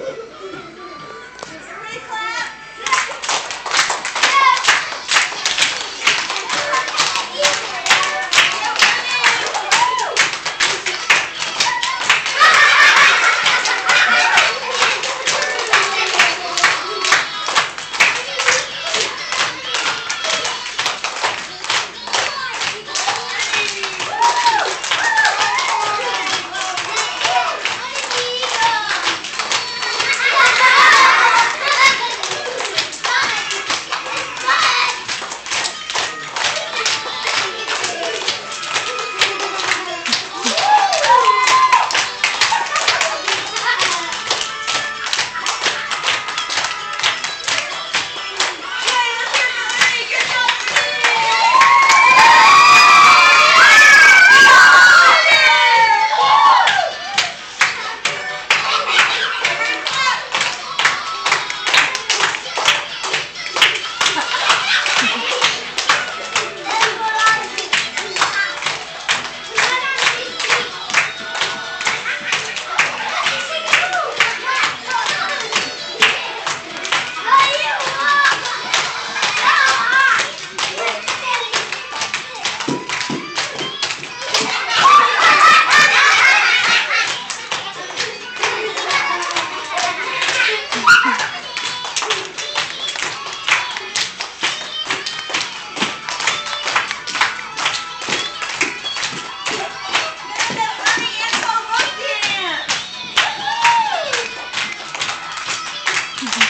Yeah. Mm-hmm.